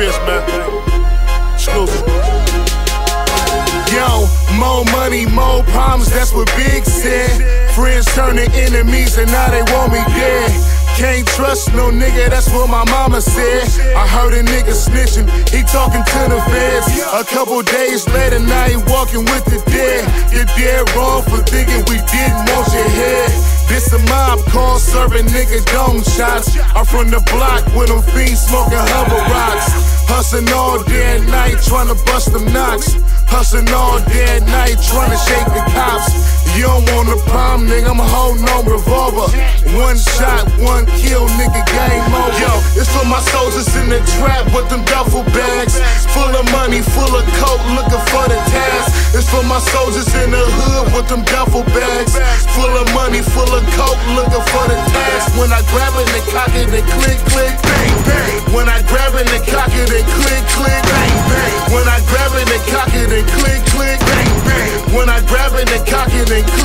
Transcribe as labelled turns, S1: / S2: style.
S1: bitch, man. Exclusive. Yo, more money, more problems, that's what Big said. Friends turning enemies, and now they want me dead. Can't trust no nigga, that's what my mama said. I heard a nigga snitching, he talking to the feds. A couple days later, now he walking with the dead. You're dead wrong for thinking we didn't want your head. This a mob call, serving nigga dome shots. I'm from the block with them fiends smoking hover rocks. Hustling all day and night, trying to bust them knocks. Hustling all day and night, trying to shake the cops. You don't want a problem, nigga, I'm holding on revolver. One shot, one kill, nigga, game over. Yo, it's for my soldiers in the trap with them duffel bags. Full of money, full of coke, looking for the task. It's for my soldiers in the hood with them duffel bags. Full of money, full of coke, looking for the task. When I grab it, they cock it, they click, click, bang, bang. When I grab it, they cock it, When